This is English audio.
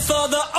for the